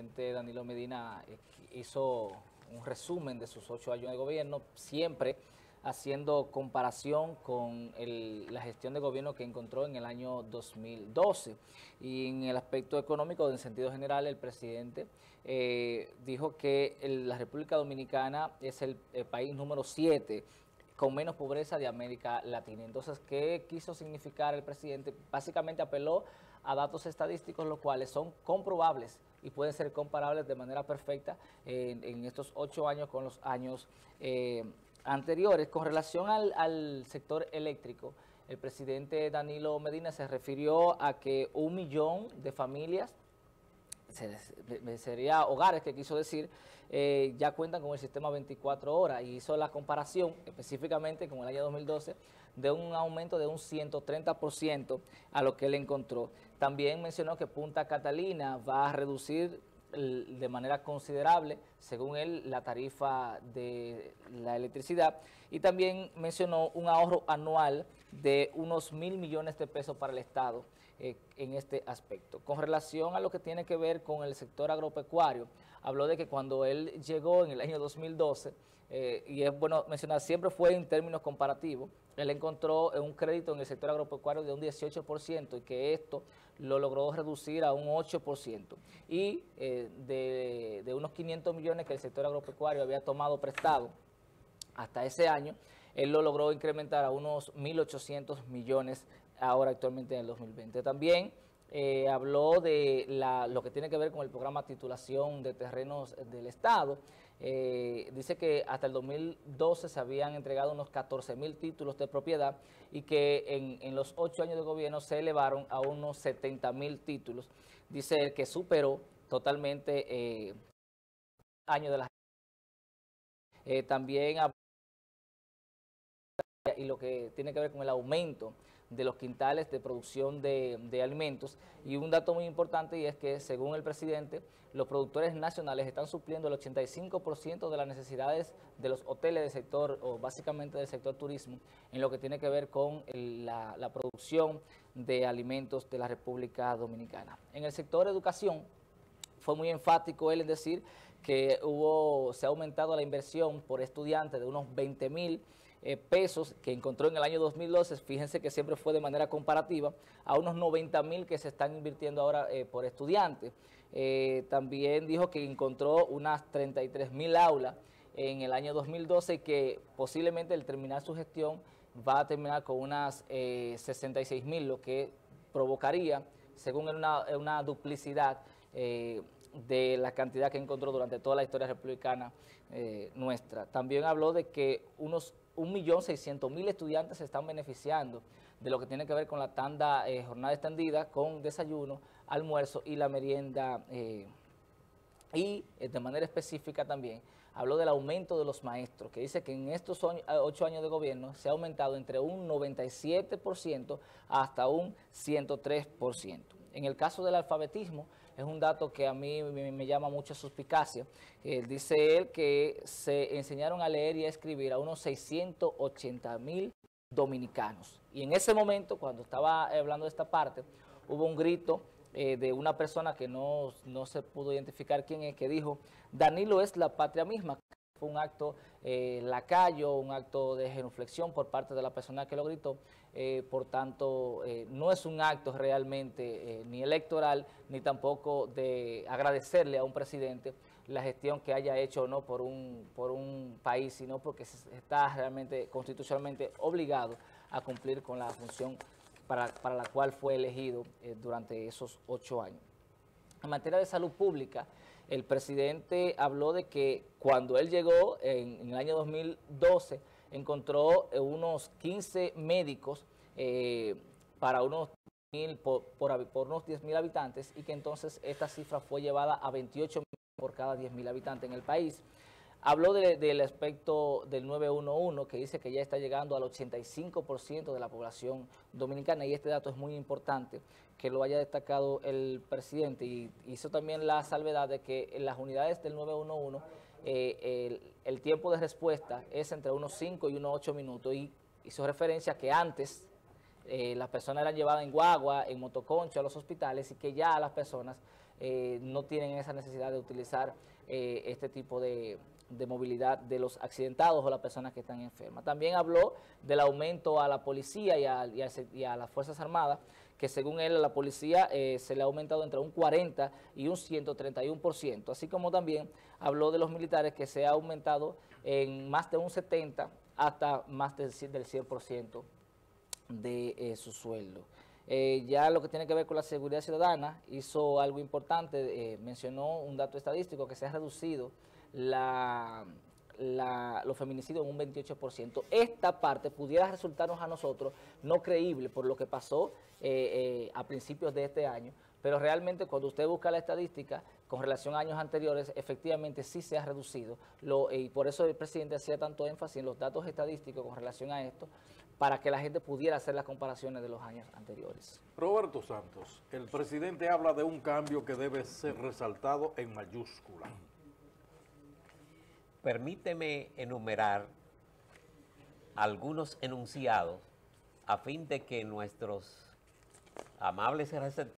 presidente Danilo Medina eh, hizo un resumen de sus ocho años de gobierno, siempre haciendo comparación con la gestión de gobierno que encontró en el año 2012. Y en el aspecto económico, en sentido general, el presidente eh, dijo que la República Dominicana es el, país número siete con menos pobreza de América Latina. Entonces, ¿qué quiso significar el presidente? Básicamente apeló a datos estadísticos, los cuales son comprobables y pueden ser comparables de manera perfecta en, estos ocho años con los años eh, anteriores. Con relación al, sector eléctrico, el presidente Danilo Medina se refirió a que un millón de familias sería hogares que quiso decir, eh, ya cuentan con el sistema 24 horas y hizo la comparación específicamente con el año 2012 de un aumento de un 130% a lo que él encontró. También mencionó que Punta Catalina va a reducir de manera considerable, según él, la tarifa de la electricidad y también mencionó un ahorro anual de unos mil millones de pesos para el Estado eh, en este aspecto. Con relación a lo que tiene que ver con el sector agropecuario, habló de que cuando él llegó en el año 2012, eh, y es bueno mencionar, siempre fue en términos comparativos, él encontró un crédito en el sector agropecuario de un 18% y que esto lo logró reducir a un 8%. Y eh, de, de unos 500 millones que el sector agropecuario había tomado prestado hasta ese año, él lo logró incrementar a unos 1.800 millones ahora actualmente en el 2020. También eh, habló de lo que tiene que ver con el programa titulación de terrenos del Estado. Eh, dice que hasta el 2012 se habían entregado unos 14 mil títulos de propiedad y que en, los ocho años de gobierno se elevaron a unos 70 mil títulos. Dice que superó totalmente eh, año de la... Eh, también y lo que tiene que ver con el aumento de los quintales de producción de, alimentos. Y un dato muy importante y es que, según el presidente, los productores nacionales están supliendo el 85% de las necesidades de los hoteles del sector, o básicamente del sector turismo, en lo que tiene que ver con la, producción de alimentos de la República Dominicana. En el sector educación, fue muy enfático él en decir que hubo, se ha aumentado la inversión por estudiante de unos 20 mil eh, pesos que encontró en el año 2012, fíjense que siempre fue de manera comparativa, a unos 90 mil que se están invirtiendo ahora eh, por estudiante. Eh, también dijo que encontró unas 33 mil aulas en el año 2012 y que posiblemente al terminar su gestión va a terminar con unas 66 mil, lo que provocaría, según una, una duplicidad, de la cantidad que encontró durante toda la historia republicana nuestra. También habló de que unos 1.600.000 estudiantes se están beneficiando de lo que tiene que ver con la tanda eh, jornada extendida, con desayuno, almuerzo y la merienda. Eh, y eh, de manera específica también habló del aumento de los maestros, que dice que en estos ocho años de gobierno se ha aumentado entre un 97% hasta un 103%. En el caso del alfabetismo, es un dato que a mí me, llama mucha suspicacia. dice él que se enseñaron a leer y a escribir a unos 680 mil dominicanos. Y en ese momento, cuando estaba hablando de esta parte, hubo un grito eh, de una persona que no, no se pudo identificar quién es, que dijo, Danilo es la patria misma. Fue un acto eh, lacayo, un acto de genuflexión por parte de la persona que lo gritó. Eh, por tanto, eh, no es un acto realmente ni electoral, ni tampoco de agradecerle a un presidente la gestión que haya hecho o no por un, por un país, sino porque está realmente constitucionalmente obligado a cumplir con la función para, para la cual fue elegido durante esos ocho años. En materia de salud pública, el presidente habló de que cuando él llegó en, el año 2012, encontró eh, unos 15 médicos eh, para unos mil, por, por, unos 10 mil habitantes y que entonces esta cifra fue llevada a 28 por cada 10 mil habitantes en el país. Habló del aspecto del 911, que dice que ya está llegando al 85% de la población dominicana, y este dato es muy importante que lo haya destacado el presidente, y hizo también la salvedad de que en las unidades del 911 eh, el, tiempo de respuesta es entre unos 5 y unos 8 minutos, y hizo referencia a que antes eh, las personas eran llevadas en guagua, en motoconcho a los hospitales, y que ya las personas eh, no tienen esa necesidad de utilizar eh, este tipo de, movilidad de los accidentados o las personas que están enfermas. También habló del aumento a la policía y a, y y a las Fuerzas Armadas, que según él a la policía eh, se le ha aumentado entre un 40 y un 131%, así como también habló de los militares que se ha aumentado en más de un 70 hasta más del 100%, del 100% de eh, su sueldo. Eh, ya lo que tiene que ver con la seguridad ciudadana, hizo algo importante, eh, mencionó un dato estadístico que se ha reducido la, los feminicidios en un 28%. Esta parte pudiera resultarnos a nosotros no creíble por lo que pasó eh, eh, a principios de este año, pero realmente cuando usted busca la estadística con relación a años anteriores, efectivamente sí se ha reducido. Lo- y por eso el presidente hacía tanto énfasis en los datos estadísticos con relación a esto, para que la gente pudiera hacer las comparaciones de los años anteriores. Roberto Santos, el presidente habla de un cambio que debe ser resaltado en mayúscula. Permíteme enumerar algunos enunciados a fin de que nuestros amables receptores